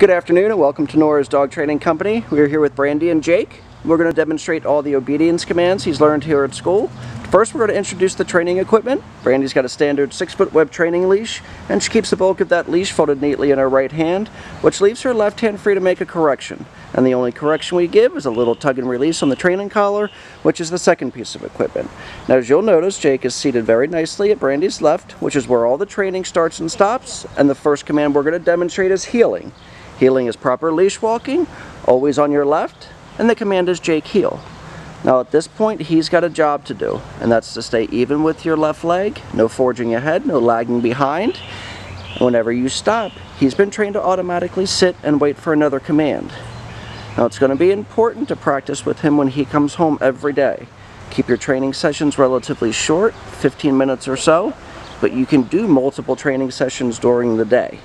Good afternoon and welcome to Nora's Dog Training Company. We're here with Brandy and Jake. We're going to demonstrate all the obedience commands he's learned here at school. First we're going to introduce the training equipment. Brandy's got a standard 6 foot web training leash and she keeps the bulk of that leash folded neatly in her right hand which leaves her left hand free to make a correction. And the only correction we give is a little tug and release on the training collar which is the second piece of equipment. Now as you'll notice Jake is seated very nicely at Brandy's left which is where all the training starts and stops and the first command we're going to demonstrate is heeling. Heeling is proper leash walking, always on your left, and the command is Jake heel. Now at this point he's got a job to do, and that's to stay even with your left leg, no forging ahead, no lagging behind. Whenever you stop, he's been trained to automatically sit and wait for another command. Now it's going to be important to practice with him when he comes home every day. Keep your training sessions relatively short, 15 minutes or so, but you can do multiple training sessions during the day.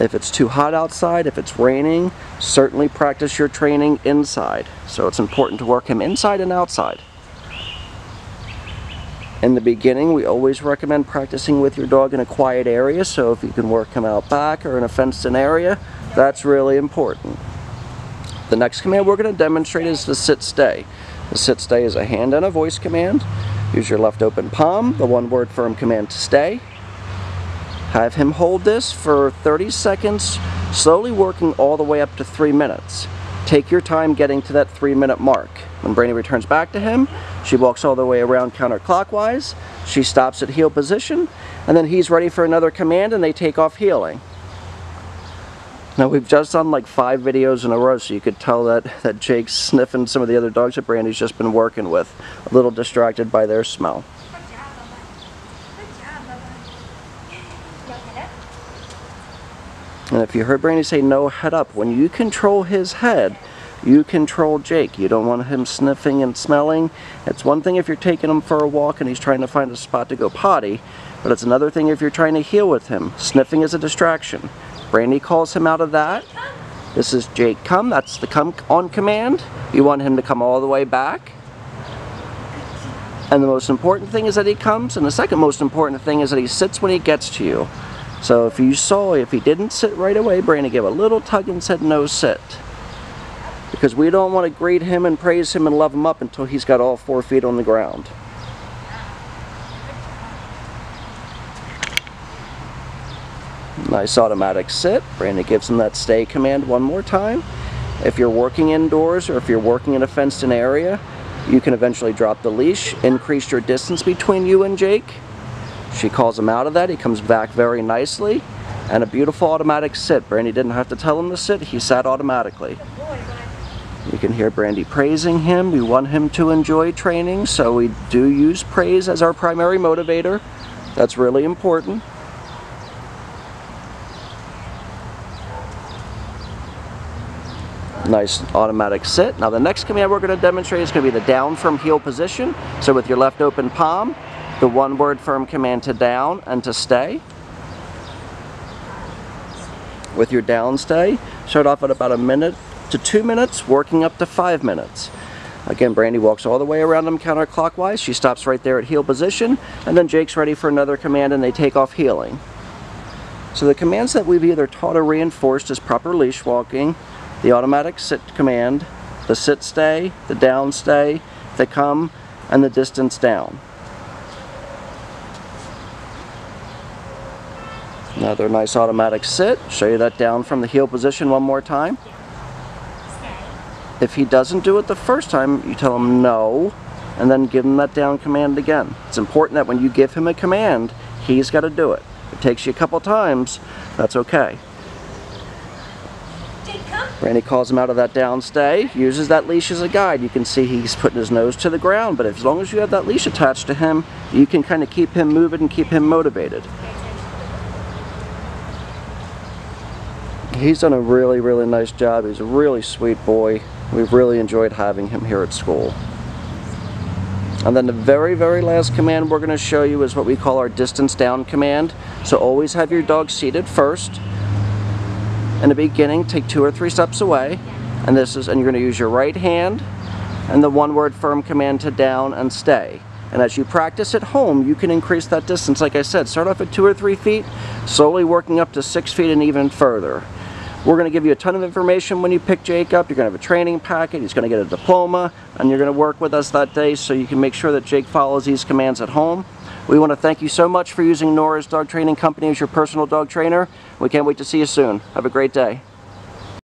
If it's too hot outside, if it's raining, certainly practice your training inside. So it's important to work him inside and outside. In the beginning, we always recommend practicing with your dog in a quiet area, so if you can work him out back or in a fenced-in area, that's really important. The next command we're going to demonstrate is the sit-stay. The sit-stay is a hand and a voice command. Use your left open palm, the one-word firm command to stay, have him hold this for 30 seconds, slowly working all the way up to three minutes. Take your time getting to that three minute mark. When Brandy returns back to him, she walks all the way around counterclockwise, she stops at heel position, and then he's ready for another command and they take off heeling. Now we've just done like five videos in a row so you could tell that, that Jake's sniffing some of the other dogs that Brandy's just been working with, a little distracted by their smell. And if you heard Brandy say no head up, when you control his head, you control Jake. You don't want him sniffing and smelling. It's one thing if you're taking him for a walk and he's trying to find a spot to go potty, but it's another thing if you're trying to heel with him. Sniffing is a distraction. Brandy calls him out of that. This is Jake come, that's the come on command. You want him to come all the way back. And the most important thing is that he comes, and the second most important thing is that he sits when he gets to you. So if you saw, if he didn't sit right away, Brandy gave a little tug and said no sit. Because we don't want to greet him and praise him and love him up until he's got all four feet on the ground. Nice automatic sit. Brandy gives him that stay command one more time. If you're working indoors or if you're working in a fenced in area, you can eventually drop the leash, increase your distance between you and Jake, she calls him out of that. He comes back very nicely. And a beautiful automatic sit. Brandy didn't have to tell him to sit. He sat automatically. You can hear Brandy praising him. We want him to enjoy training, so we do use praise as our primary motivator. That's really important. Nice automatic sit. Now the next command we're going to demonstrate is going to be the down from heel position. So with your left open palm, the one word firm command to down and to stay. With your down stay, start off at about a minute to two minutes, working up to five minutes. Again, Brandy walks all the way around them counterclockwise. She stops right there at heel position, and then Jake's ready for another command and they take off heeling. So the commands that we've either taught or reinforced is proper leash walking, the automatic sit command, the sit stay, the down stay, the come, and the distance down. Another nice automatic sit. Show you that down from the heel position one more time. If he doesn't do it the first time, you tell him no, and then give him that down command again. It's important that when you give him a command, he's got to do it. If it takes you a couple times, that's okay. Brandy calls him out of that down stay, uses that leash as a guide. You can see he's putting his nose to the ground, but as long as you have that leash attached to him, you can kind of keep him moving and keep him motivated. he's done a really, really nice job. He's a really sweet boy. We've really enjoyed having him here at school. And then the very, very last command we're going to show you is what we call our distance down command. So always have your dog seated first. In the beginning, take two or three steps away. And this is, and you're going to use your right hand and the one word firm command to down and stay. And as you practice at home, you can increase that distance. Like I said, start off at two or three feet, slowly working up to six feet and even further. We're going to give you a ton of information when you pick Jake up. You're going to have a training packet, he's going to get a diploma, and you're going to work with us that day so you can make sure that Jake follows these commands at home. We want to thank you so much for using Nora's Dog Training Company as your personal dog trainer. We can't wait to see you soon. Have a great day.